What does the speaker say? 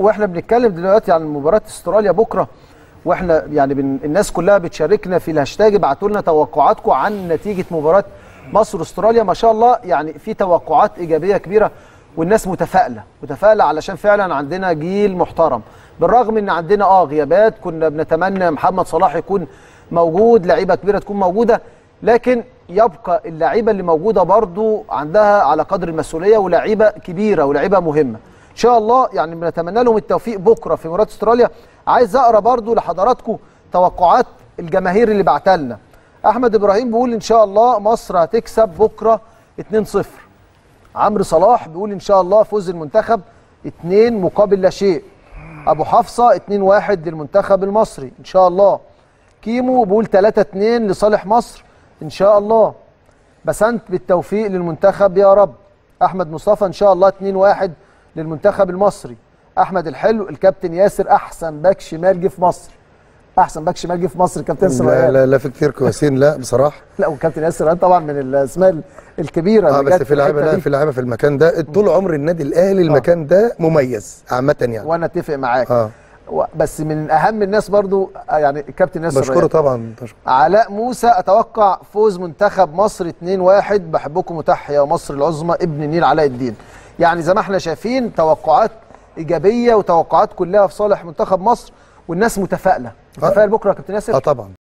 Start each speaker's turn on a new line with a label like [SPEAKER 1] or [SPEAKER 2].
[SPEAKER 1] وإحنا بنتكلم دلوقتي عن مباراة استراليا بكرة وإحنا يعني بن... الناس كلها بتشاركنا في الهاشتاج ابعتوا لنا توقعاتكم عن نتيجة مباراة مصر واستراليا ما شاء الله يعني في توقعات إيجابية كبيرة والناس متفائلة متفائلة علشان فعلا عندنا جيل محترم. بالرغم إن عندنا آه غيابات كنا بنتمنى محمد صلاح يكون موجود لعيبة كبيرة تكون موجودة لكن يبقى اللعيبة اللي موجودة برضو عندها على قدر المسؤولية ولاعيبه كبيرة ولاعيبه مهمة. شاء الله يعني بنتمنى لهم التوفيق بكرة في مباراه استراليا. عايز أقرأ برضو لحضراتكم توقعات الجماهير اللي بعتها لنا. أحمد إبراهيم بيقول إن شاء الله مصر هتكسب بكرة 2-0 عمرو صلاح بيقول إن شاء الله فوز المنتخب 2 مقابل لا شيء. أبو حفصة 2-1 للمنتخب المصري. إن شاء الله. كيمو بيقول 3-2 لصالح مصر. إن شاء الله. بسنت بالتوفيق للمنتخب يا رب. أحمد مصطفى إن شاء الله 2-1 للمنتخب المصري. أحمد الحلو الكابتن ياسر أحسن باك شمال جه في مصر. أحسن باك شمال جه في مصر كابتن ياسر
[SPEAKER 2] لا. لا, لا في كتير كويسين لا بصراحة.
[SPEAKER 1] لا وكابتن ياسر طبعا من الأسماء
[SPEAKER 2] الكبيرة
[SPEAKER 1] آه
[SPEAKER 2] بس في
[SPEAKER 1] لعيبة
[SPEAKER 2] لا. في لعيبة في المكان ده. طول عمر النادي الأهلي المكان ده مميز عامة يعني.
[SPEAKER 1] وأنا أتفق معاك. و- بس من أهم الناس برضو آه، يعني الكابتن ياسر
[SPEAKER 2] بشكره. طبعا بشكره.
[SPEAKER 1] علاء موسى أتوقع فوز منتخب مصر 2-1 بحبكم وتحيا مصر العظمى ابن النيل علاء الدين. يعني زي ما إحنا شايفين توقعات إيجابية وتوقعات كلها في صالح منتخب مصر والناس متفائلة. متفائل بكرة يا كابتن ياسر؟
[SPEAKER 2] آه طبعا.